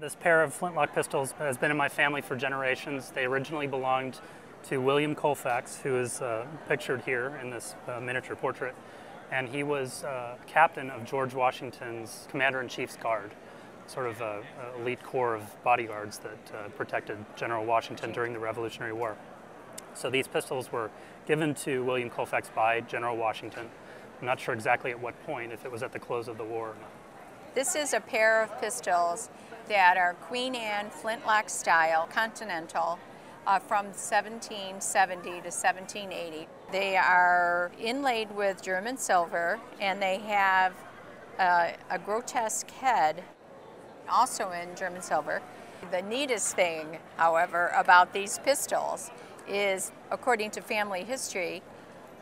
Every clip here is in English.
This pair of flintlock pistols has been in my family for generations. They originally belonged to William Colfax, who is uh, pictured here in this uh, miniature portrait. And he was uh, captain of George Washington's Commander-in-Chief's Guard, sort of a, a, elite corps of bodyguards that uh, protected General Washington during the Revolutionary War. So these pistols were given to William Colfax by General Washington. I'm not sure exactly at what point, if it was at the close of the war or not. This is a pair of pistols that are Queen Anne flintlock style, continental, uh, from 1770 to 1780. They are inlaid with German silver and they have uh, a grotesque head, also in German silver. The neatest thing, however, about these pistols is, according to family history,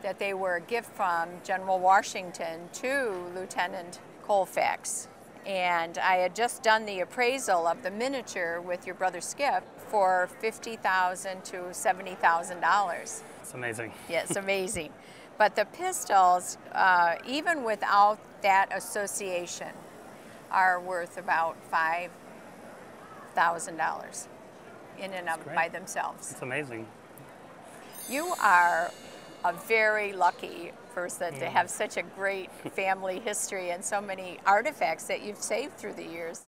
that they were a gift from General Washington to Lieutenant Colfax and I had just done the appraisal of the miniature with your brother Skip for 50,000 to $70,000. It's amazing. Yeah, it's amazing. but the pistols, uh, even without that association, are worth about $5,000 in and of by themselves. It's amazing. You are a very lucky person to have such a great family history and so many artifacts that you've saved through the years.